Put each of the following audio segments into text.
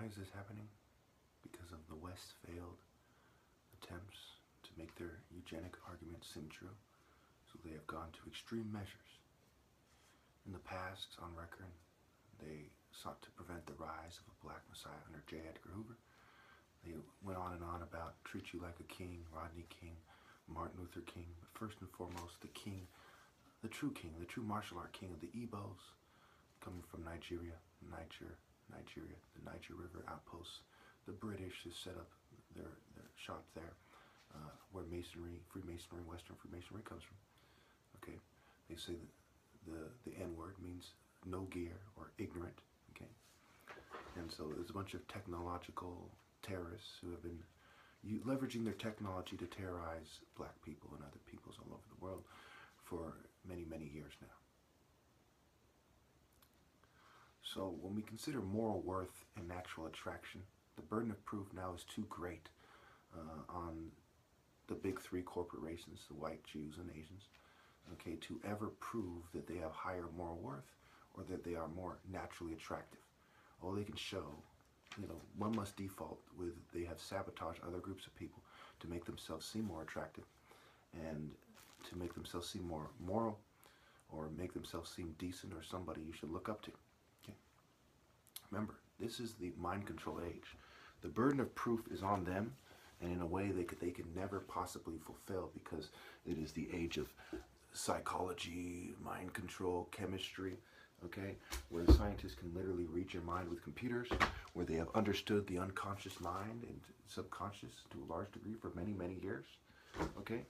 Why is this happening? Because of the West's failed attempts to make their eugenic argument seem true. So they have gone to extreme measures. In the past, on record, they sought to prevent the rise of a black messiah under J. Edgar Hoover. They went on and on about treat you like a king, Rodney King, Martin Luther King, but first and foremost, the king, the true king, the true martial art king of the Igbos, coming from Nigeria, Niger, Nigeria, the Niger River outposts. The British has set up their, their shop there, uh, where Masonry, Freemasonry, Western Freemasonry comes from. Okay, they say that the the N word means no gear or ignorant. Okay, and so there's a bunch of technological terrorists who have been you, leveraging their technology to terrorize black people and other peoples all over the world for many many years now. So when we consider moral worth and natural attraction, the burden of proof now is too great uh, on the big three corporations, the white, Jews, and Asians, okay, to ever prove that they have higher moral worth or that they are more naturally attractive. All they can show, you know, one must default with they have sabotaged other groups of people to make themselves seem more attractive and to make themselves seem more moral or make themselves seem decent or somebody you should look up to. Remember, this is the mind control age. The burden of proof is on them and in a way they could they can never possibly fulfill because it is the age of psychology, mind control, chemistry, okay, where scientists can literally read your mind with computers, where they have understood the unconscious mind and subconscious to a large degree for many, many years, okay?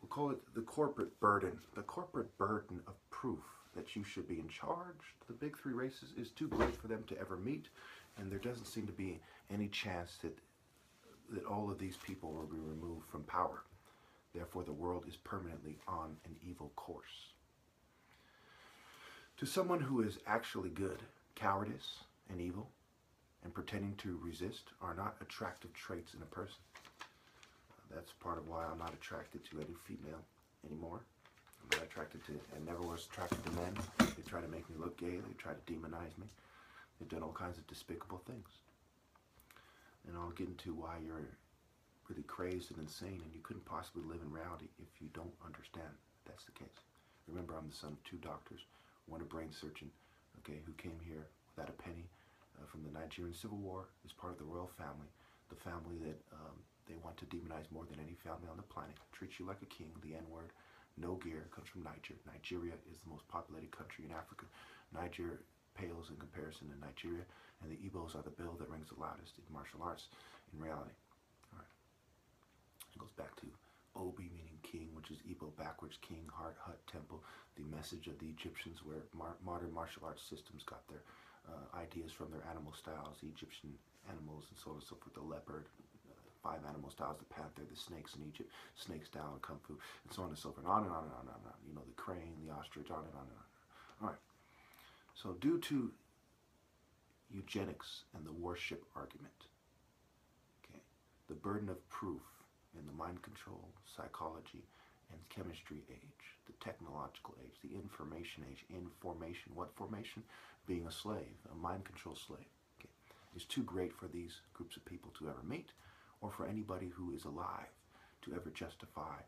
We'll call it the corporate burden. The corporate burden of proof that you should be in charge, the big three races, is too great for them to ever meet, and there doesn't seem to be any chance that that all of these people will be removed from power. Therefore, the world is permanently on an evil course. To someone who is actually good, cowardice and evil and pretending to resist are not attractive traits in a person. That's part of why I'm not attracted to any female anymore. Not attracted to, and never was attracted to men. They try to make me look gay. They try to demonize me. They've done all kinds of despicable things and I'll get into why you're really crazed and insane and you couldn't possibly live in reality if you don't understand that's the case. Remember, I'm the son of two doctors, one a brain surgeon, okay, who came here without a penny uh, from the Nigerian Civil War, is part of the royal family, the family that um, they want to demonize more than any family on the planet, treats you like a king, the N-word, no gear, comes from Niger. Nigeria is the most populated country in Africa. Niger pales in comparison to Nigeria, and the Igbos are the bill that rings the loudest in martial arts in reality. All right. It goes back to Obi, meaning king, which is Igbo backwards, king, heart, hut, temple, the message of the Egyptians, where mar modern martial arts systems got their uh, ideas from their animal styles, the Egyptian animals, and so on and so forth, the leopard, five animal styles, the panther, the snakes in Egypt, snake style in Kung Fu, and so on and so forth, and on and on and on and on. And on. You know, the crane, the ostrich, on and on and on. All right. So due to eugenics and the worship argument, okay, the burden of proof in the mind control, psychology, and chemistry age, the technological age, the information age, information, what formation? Being a slave, a mind control slave, okay, is too great for these groups of people to ever meet or for anybody who is alive to ever justify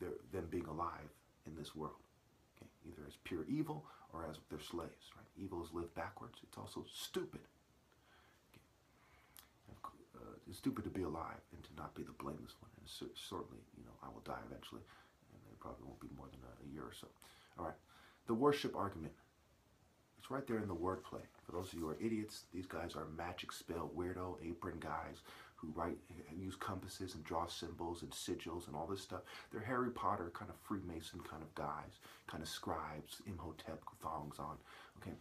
their, them being alive in this world either as pure evil or as their slaves. Right? Evil is lived backwards. It's also stupid. Okay. Uh, it's stupid to be alive and to not be the blameless one. And certainly, you know, I will die eventually, and it probably won't be more than a, a year or so. All right. The worship argument. It's right there in the wordplay. For those of you who are idiots, these guys are magic spell weirdo apron guys who write and use compasses and draw symbols and sigils and all this stuff. They're Harry Potter kind of Freemason kind of guys, kind of scribes, Imhotep thongs on. Okay,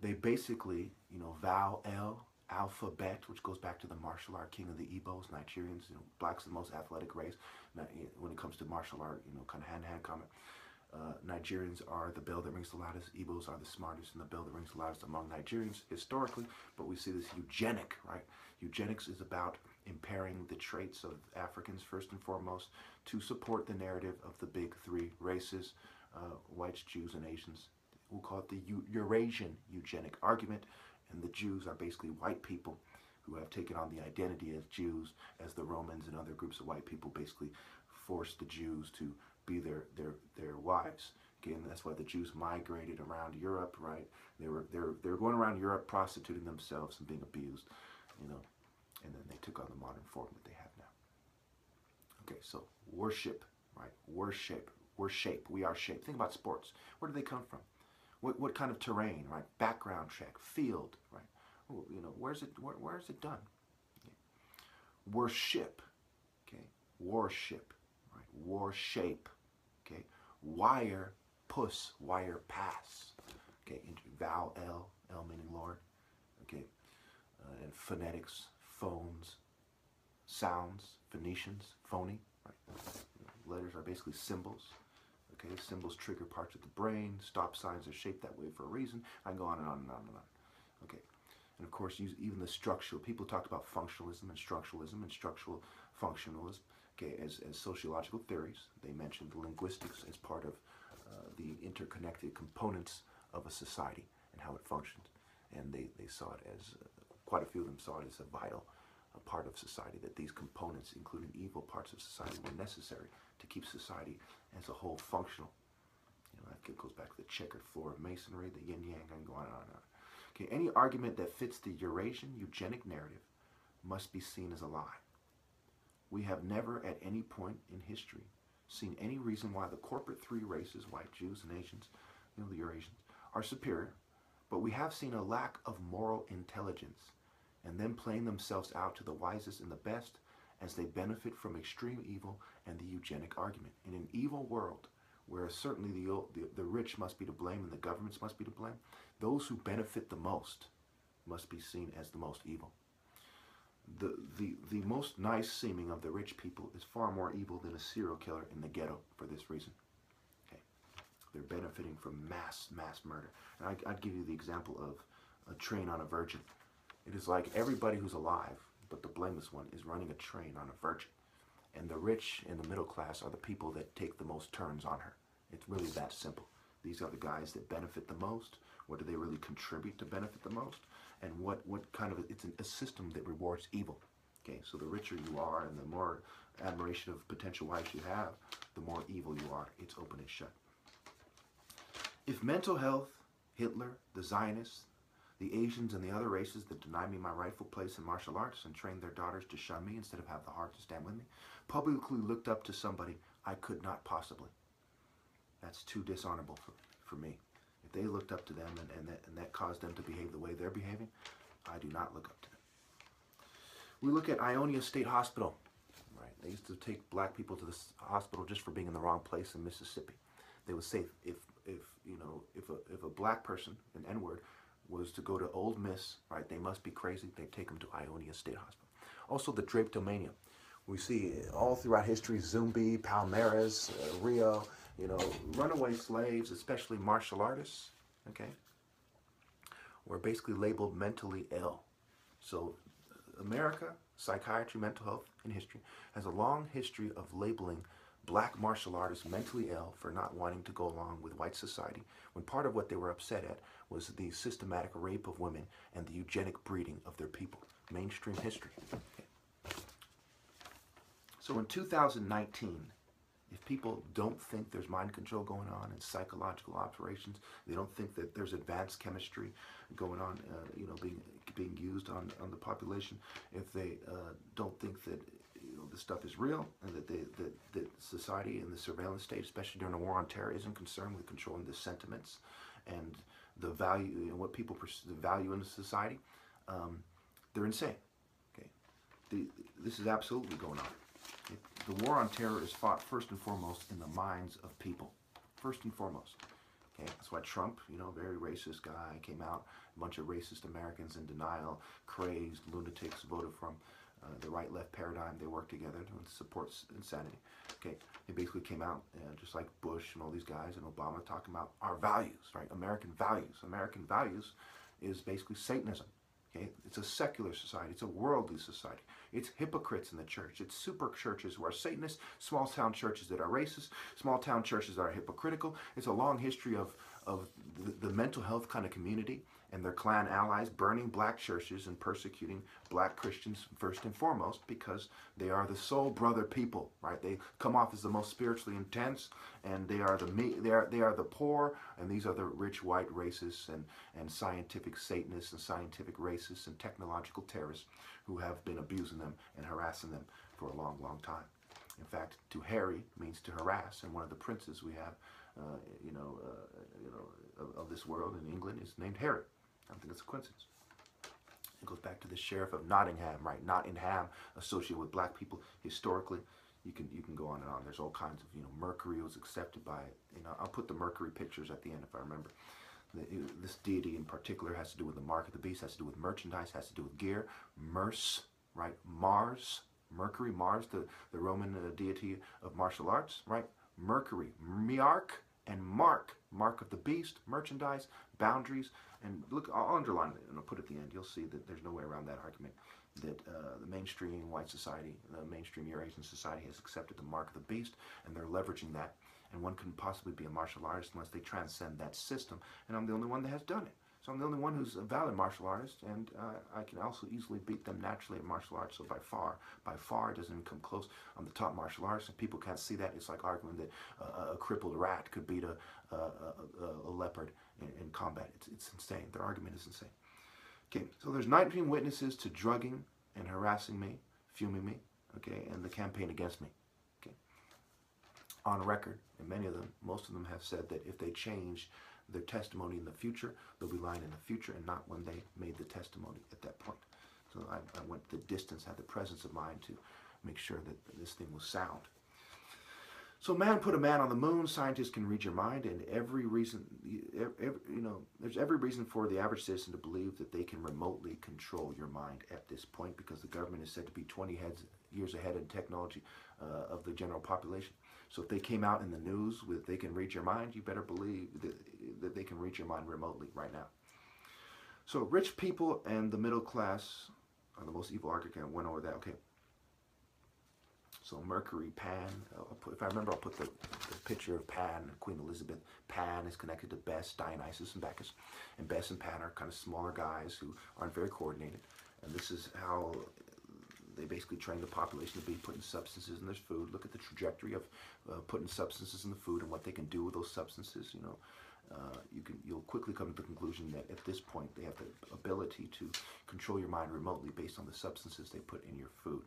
they basically, you know, vow L alphabet, which goes back to the martial art king of the Igbos, Nigerians. You know, blacks the most athletic race when it comes to martial art. You know, kind of hand-to-hand comment. Uh, Nigerians are the bell that rings the loudest. Igbos are the smartest and the bell that rings the loudest among Nigerians historically. But we see this eugenic, right? Eugenics is about impairing the traits of Africans first and foremost to support the narrative of the big three races, uh, whites, Jews, and Asians. We'll call it the Eurasian eugenic argument. And the Jews are basically white people who have taken on the identity as Jews, as the Romans and other groups of white people basically forced the Jews to be their their their wives. Again, that's why the Jews migrated around Europe, right? They were they were, they were going around Europe prostituting themselves and being abused, you know, and then they took on the modern form that they have now. Okay, so worship, right? Worship, we're shape. We are shape. Think about sports. Where do they come from? What, what kind of terrain, right? Background check, field, right? You know, where's it? Where, where is it done? Worship, okay. Worship, right? War shape, okay. Wire, puss, wire pass, okay. Vowel L, L meaning Lord, okay. Uh, and phonetics, phones, sounds, Phoenicians, phony, right? Letters are basically symbols. Okay, symbols trigger parts of the brain. Stop signs are shaped that way for a reason. I can go on and on and on and on. Okay, and of course, even the structural. People talked about functionalism and structuralism and structural functionalism. Okay, as, as sociological theories, they mentioned linguistics as part of uh, the interconnected components of a society and how it functions. And they, they saw it as, uh, quite a few of them saw it as a vital part of society, that these components, including evil parts of society, were necessary to keep society as a whole functional. You know, that goes back to the checkered floor of masonry, the yin yang, and going on and on. Okay, any argument that fits the Eurasian eugenic narrative must be seen as a lie. We have never at any point in history seen any reason why the corporate three races, white Jews and Asians, you know, the Eurasians, are superior, but we have seen a lack of moral intelligence and them playing themselves out to the wisest and the best as they benefit from extreme evil and the eugenic argument. In an evil world, where certainly the, the, the rich must be to blame and the governments must be to blame, those who benefit the most must be seen as the most evil. The, the, the most nice seeming of the rich people is far more evil than a serial killer in the ghetto for this reason. Okay. They're benefiting from mass, mass murder. And I, I'd give you the example of a train on a virgin. It is like everybody who's alive, but the blameless one, is running a train on a virgin. And the rich and the middle class are the people that take the most turns on her. It's really that simple. These are the guys that benefit the most. What do they really contribute to benefit the most? And what, what kind of, it's a system that rewards evil. Okay, so the richer you are and the more admiration of potential wives you have, the more evil you are. It's open and shut. If mental health, Hitler, the Zionists, the Asians and the other races that deny me my rightful place in martial arts and train their daughters to shun me instead of have the heart to stand with me, publicly looked up to somebody I could not possibly. That's too dishonorable for, for me. If they looked up to them and, and, that, and that caused them to behave the way they're behaving, I do not look up to them. We look at Ionia State Hospital. Right, They used to take black people to the hospital just for being in the wrong place in Mississippi. They would say if, if you know, if a, if a black person, an N-word, was to go to Ole Miss, right? They must be crazy. They take them to Ionia State Hospital. Also, the drapetomania. We see all throughout history, Zumbi, Palmares, uh, Rio, you know, runaway slaves, especially martial artists, okay, were basically labeled mentally ill. So, America, psychiatry, mental health, and history has a long history of labeling black martial artists mentally ill for not wanting to go along with white society, when part of what they were upset at was the systematic rape of women and the eugenic breeding of their people. Mainstream history. So in 2019, if people don't think there's mind control going on and psychological operations, they don't think that there's advanced chemistry going on, uh, you know, being being used on on the population, if they uh, don't think that stuff is real and that, the, that, that society and the surveillance state, especially during the war on terror, isn't concerned with controlling the sentiments and the value and what people the value in the society, um, they're insane. Okay, the, this is absolutely going on. Okay? The war on terror is fought first and foremost in the minds of people, first and foremost. Okay, that's why Trump, you know, very racist guy, came out. A bunch of racist Americans in denial, crazed lunatics voted for him. Uh, the right-left paradigm, they work together to support insanity. Okay, they basically came out uh, just like Bush and all these guys and Obama talking about our values, right? American values. American values is basically Satanism. Okay, it's a secular society. It's a worldly society. It's hypocrites in the church. It's super churches who are Satanists, small town churches that are racist, small town churches that are hypocritical. It's a long history of of the, the mental health kind of community and their Klan allies burning black churches and persecuting black Christians first and foremost because they are the soul brother people, right? They come off as the most spiritually intense, and they are the they are they are the poor, and these are the rich white racists and and scientific Satanists and scientific racists and technological terrorists who have been abusing them and harassing them for a long, long time. In fact, to harry means to harass, and one of the princes we have, uh, you know, uh, you know, of, of this world in England is named Harry. I don't think it's a coincidence. It goes back to the sheriff of Nottingham, right? Nottingham associated with black people historically. You can you can go on and on. There's all kinds of you know Mercury was accepted by you know I'll put the Mercury pictures at the end if I remember. The, this deity in particular has to do with the mark of the beast, has to do with merchandise, has to do with gear. Merce, right? Mars, Mercury, Mars, the, the Roman uh, deity of martial arts, right? Mercury, Miark, and Mark, Mark of the Beast, merchandise, boundaries, and look, I'll underline it and I'll put it at the end. You'll see that there's no way around that argument. That uh, the mainstream white society, the mainstream Eurasian society has accepted the mark of the beast, and they're leveraging that. And one couldn't possibly be a martial artist unless they transcend that system. And I'm the only one that has done it. So I'm the only one who's a valid martial artist, and uh, I can also easily beat them naturally in martial arts. So by far, by far, it doesn't even come close. I'm the top martial artist, and people can't see that. It's like arguing that uh, a crippled rat could beat a, a, a, a leopard in, in combat. It's, it's insane. Their argument is insane. Okay, so there's 19 witnesses to drugging and harassing me, fuming me, okay, and the campaign against me. Okay, on record, and many of them, most of them have said that if they change their testimony in the future, they'll be lying in the future and not when they made the testimony at that point. So I, I went the distance, had the presence of mind to make sure that this thing was sound. So man put a man on the moon. Scientists can read your mind, and every reason, every, you know, there's every reason for the average citizen to believe that they can remotely control your mind at this point, because the government is said to be 20 heads, years ahead in technology uh, of the general population. So if they came out in the news with they can read your mind, you better believe that, that they can reach your mind remotely right now. So rich people and the middle class are the most evil argument. I went over that. Okay. So Mercury, Pan, put, if I remember, I'll put the, the, picture of Pan, Queen Elizabeth. Pan is connected to Bes, Dionysus, and Bacchus. And Bes and Pan are kind of smaller guys who aren't very coordinated. And this is how they basically train the population to be putting substances in their food. Look at the trajectory of uh, putting substances in the food and what they can do with those substances. You know, uh, you can you'll quickly come to the conclusion that at this point they have the ability to control your mind remotely based on the substances they put in your food.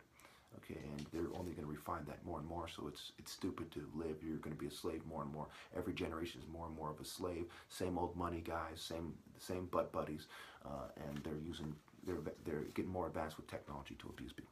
Okay and they're only going to refine that more and more so it's it's stupid to live. You're going to be a slave more and more. Every generation is more and more of a slave. Same old money guys same same butt buddies uh, and they're using they're they're getting more advanced with technology to abuse people.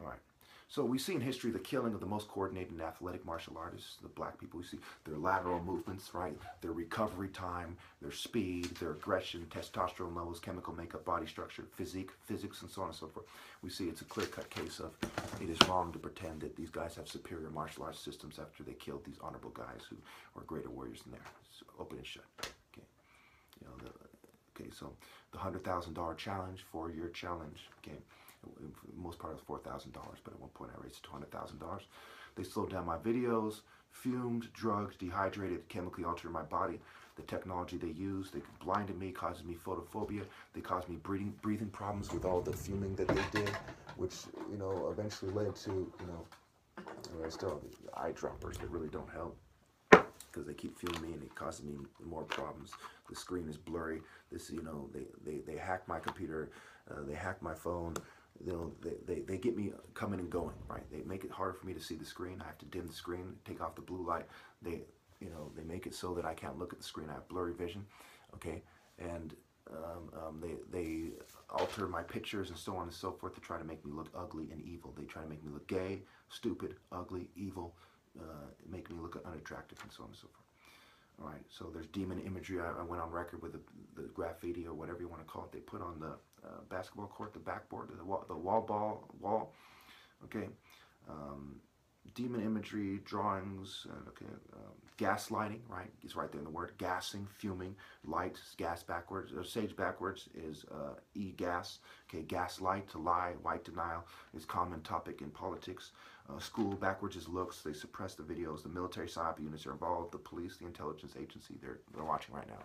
All right so we see in history the killing of the most coordinated and athletic martial artists, the black people. We see their lateral movements, right? Their recovery time, their speed, their aggression, testosterone levels, chemical makeup, body structure, physique, physics, and so on and so forth. We see it's a clear-cut case of it is wrong to pretend that these guys have superior martial arts systems after they killed these honorable guys who were greater warriors than theirs. It's open and shut. Okay. You know, the, okay, so the $100,000 challenge, four-year challenge, okay most part it was four thousand dollars, but at one point I raised it to hundred thousand dollars. They slowed down my videos, fumed, drugged, dehydrated, chemically altered my body. The technology they used, they blinded me, caused me photophobia. They caused me breathing breathing problems with all the fuming that they did, which you know eventually led to you know I still eye droppers that really don't help because they keep fuming me and it causes me more problems. The screen is blurry. This, you know, they, they, they hack my computer, uh, they hack my phone, they'll, they, they, they get me coming and going, right? They make it harder for me to see the screen. I have to dim the screen, take off the blue light. They, you know, they make it so that I can't look at the screen. I have blurry vision, okay? And um, um, they, they alter my pictures and so on and so forth to try to make me look ugly and evil. They try to make me look gay, stupid, ugly, evil, uh, make me look unattractive and so on and so forth. All right, so there's demon imagery. I, I went on record with the, the, graffiti or whatever you want to call it. They put on the uh, basketball court, the backboard, the wall, the wall ball wall. Okay, um, demon imagery, drawings. Uh, okay, um, gaslighting. Right, it's right there in the word. Gassing, fuming, light, gas backwards. Or sage backwards is uh, e gas. Okay, gaslight to lie, white denial is common topic in politics. Uh, school backwards is looks. They suppress the videos. The military psyop units are involved. The police, the intelligence agency, they're, they're watching right now.